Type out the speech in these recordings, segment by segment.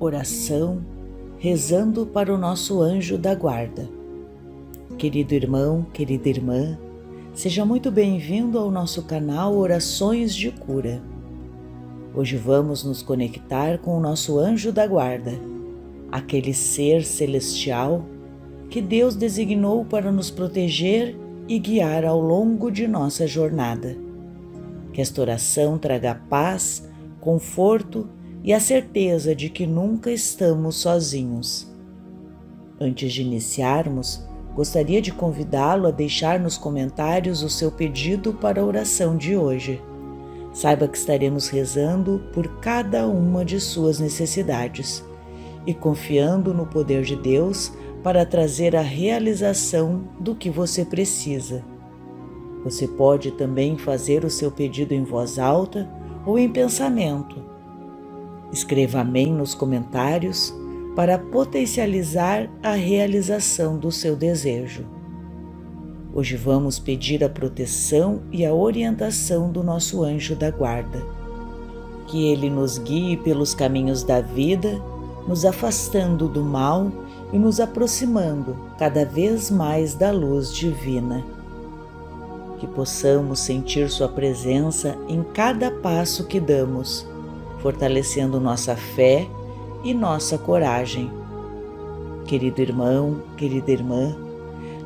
oração, rezando para o nosso anjo da guarda. Querido irmão, querida irmã, seja muito bem-vindo ao nosso canal Orações de Cura. Hoje vamos nos conectar com o nosso anjo da guarda, aquele ser celestial que Deus designou para nos proteger e guiar ao longo de nossa jornada. Que esta oração traga paz, conforto e a certeza de que nunca estamos sozinhos. Antes de iniciarmos, gostaria de convidá-lo a deixar nos comentários o seu pedido para a oração de hoje. Saiba que estaremos rezando por cada uma de suas necessidades e confiando no poder de Deus para trazer a realização do que você precisa. Você pode também fazer o seu pedido em voz alta ou em pensamento Escreva Amém nos comentários para potencializar a realização do seu desejo. Hoje vamos pedir a proteção e a orientação do nosso anjo da guarda. Que ele nos guie pelos caminhos da vida, nos afastando do mal e nos aproximando cada vez mais da luz divina. Que possamos sentir Sua presença em cada passo que damos fortalecendo nossa fé e nossa coragem. Querido irmão, querida irmã,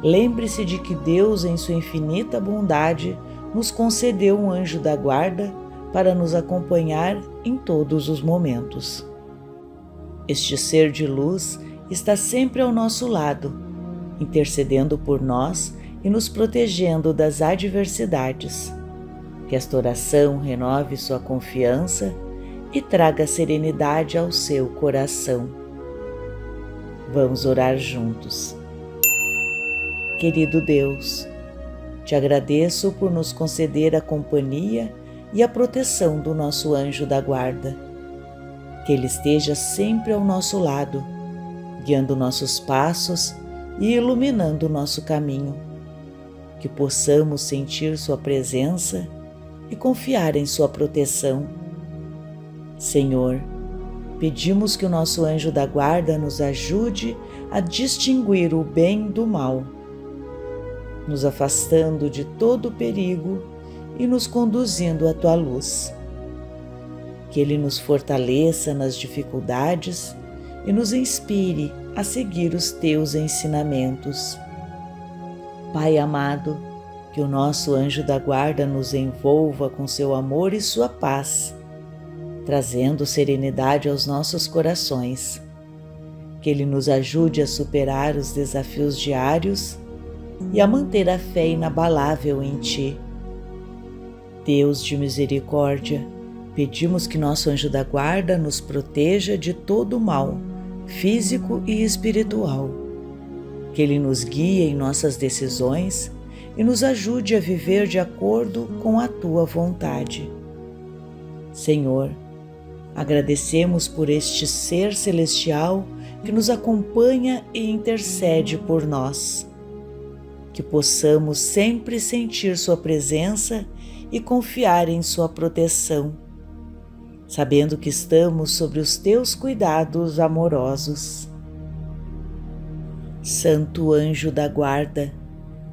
lembre-se de que Deus, em Sua infinita bondade, nos concedeu um anjo da guarda para nos acompanhar em todos os momentos. Este ser de luz está sempre ao nosso lado, intercedendo por nós e nos protegendo das adversidades. Que esta oração renove sua confiança e traga serenidade ao seu coração. Vamos orar juntos. Querido Deus, te agradeço por nos conceder a companhia e a proteção do nosso anjo da guarda. Que ele esteja sempre ao nosso lado, guiando nossos passos e iluminando nosso caminho. Que possamos sentir Sua presença e confiar em Sua proteção Senhor, pedimos que o nosso anjo da guarda nos ajude a distinguir o bem do mal, nos afastando de todo perigo e nos conduzindo à tua luz. Que ele nos fortaleça nas dificuldades e nos inspire a seguir os teus ensinamentos. Pai amado, que o nosso anjo da guarda nos envolva com seu amor e sua paz trazendo serenidade aos nossos corações. Que Ele nos ajude a superar os desafios diários e a manter a fé inabalável em Ti. Deus de misericórdia, pedimos que nosso anjo da guarda nos proteja de todo o mal, físico e espiritual. Que Ele nos guie em nossas decisões e nos ajude a viver de acordo com a Tua vontade. Senhor, Agradecemos por este ser celestial que nos acompanha e intercede por nós. Que possamos sempre sentir Sua presença e confiar em Sua proteção, sabendo que estamos sobre os Teus cuidados amorosos. Santo anjo da guarda,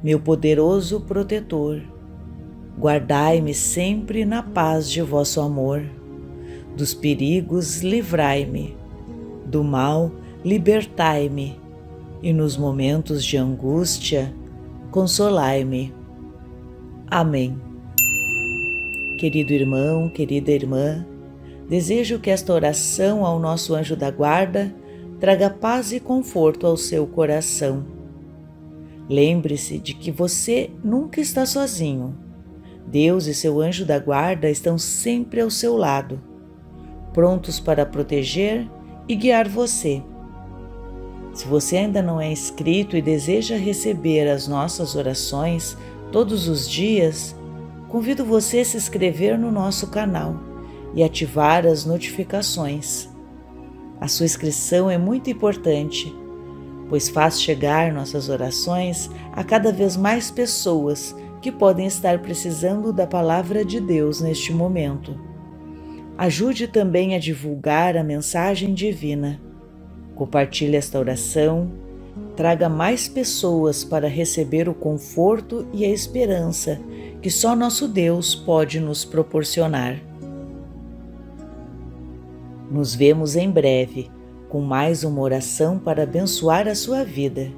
meu poderoso protetor, guardai-me sempre na paz de vosso amor dos perigos, livrai-me. Do mal, libertai-me. E nos momentos de angústia, consolai-me. Amém. Querido irmão, querida irmã, desejo que esta oração ao nosso anjo da guarda traga paz e conforto ao seu coração. Lembre-se de que você nunca está sozinho. Deus e seu anjo da guarda estão sempre ao seu lado prontos para proteger e guiar você. Se você ainda não é inscrito e deseja receber as nossas orações todos os dias, convido você a se inscrever no nosso canal e ativar as notificações. A sua inscrição é muito importante, pois faz chegar nossas orações a cada vez mais pessoas que podem estar precisando da palavra de Deus neste momento. Ajude também a divulgar a mensagem divina. Compartilhe esta oração, traga mais pessoas para receber o conforto e a esperança que só nosso Deus pode nos proporcionar. Nos vemos em breve com mais uma oração para abençoar a sua vida.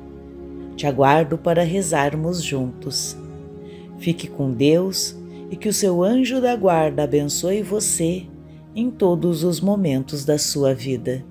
Te aguardo para rezarmos juntos. Fique com Deus e que o seu anjo da guarda abençoe você em todos os momentos da sua vida.